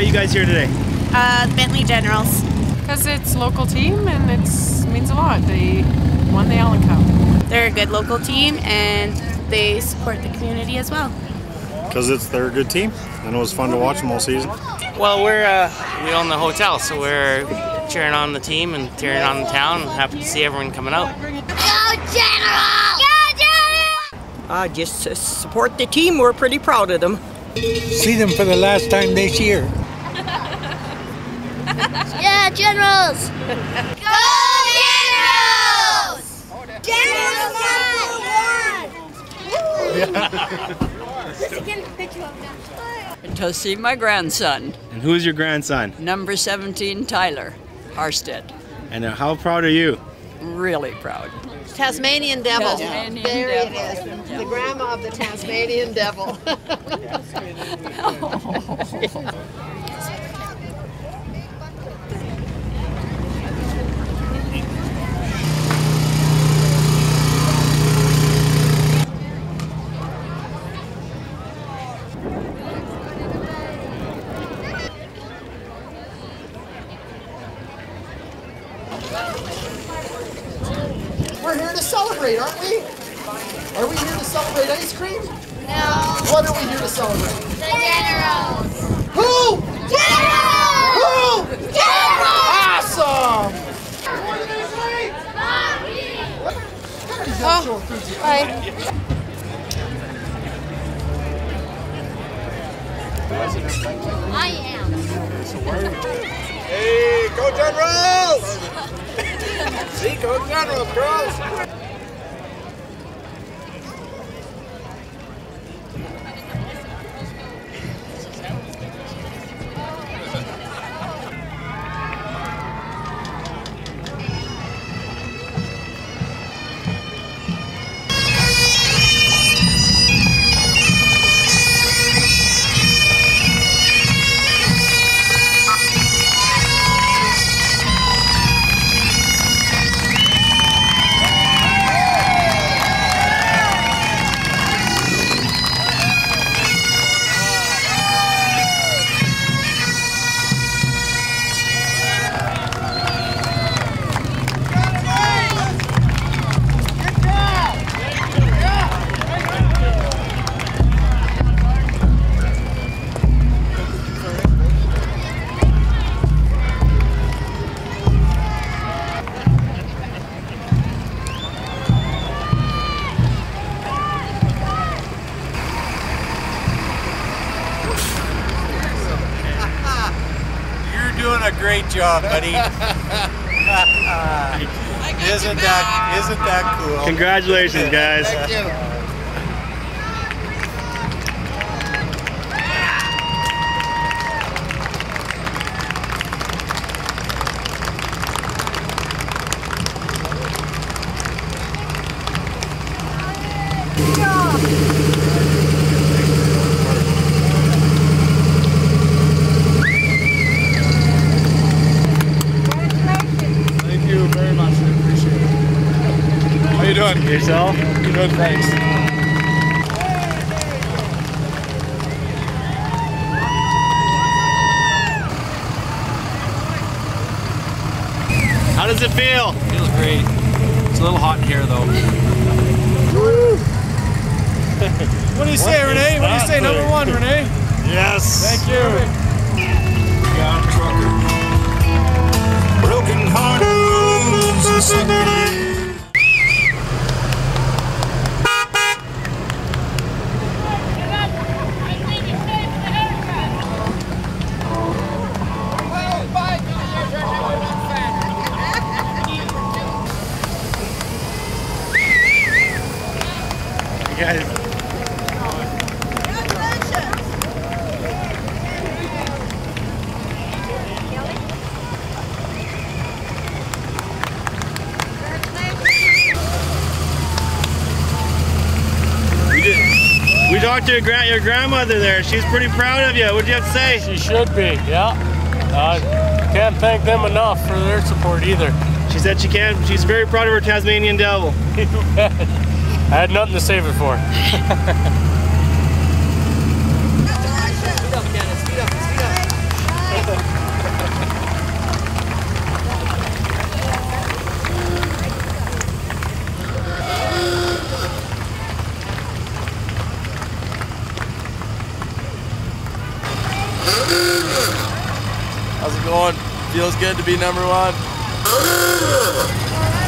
are you guys here today? Uh, Bentley Generals. Because it's local team and it means a lot. They won the Allan Cup. They're a good local team and they support the community as well. Because it's they're a good team and it was fun to watch them all season. Well, we're uh, we own the hotel, so we're cheering on the team and cheering on the town. Happy to see everyone coming out. Go General! Go General! Uh, just to support the team. We're pretty proud of them. See them for the last time this year. Yeah, Generals! Go Generals! Generals To see my grandson, And who's your grandson? number 17, Tyler Harstead. And uh, how proud are you? Really proud. Tasmanian devil. Tasmanian there devil. it is. The grandma of the Tasmanian devil. We're here to celebrate, aren't we? Are we here to celebrate ice cream? No! What are we here to celebrate? The Generals! Who? Generals! Who? Generals! Awesome! Oh, hi. I am. Hey, go Generals! See, go Generals, girls! Great job, buddy. isn't that isn't that cool? Congratulations, guys. Thank you. Thank you very much. I appreciate it. How you doing? Yourself? Good, thanks. How does it feel? Feels great. It's a little hot in here though. What do you say, Renee? What do you say, number one, Renee? Yes. Thank you. Broken heart You guys, talked to your, gra- your grandmother there. She's pretty proud of you. What'd you have to say? She should be, yeah. Uh, can't thank them enough for their support either. She said she can. She's very proud of her Tasmanian devil. I had nothing to save it for. How's it going? Feels good to be number one.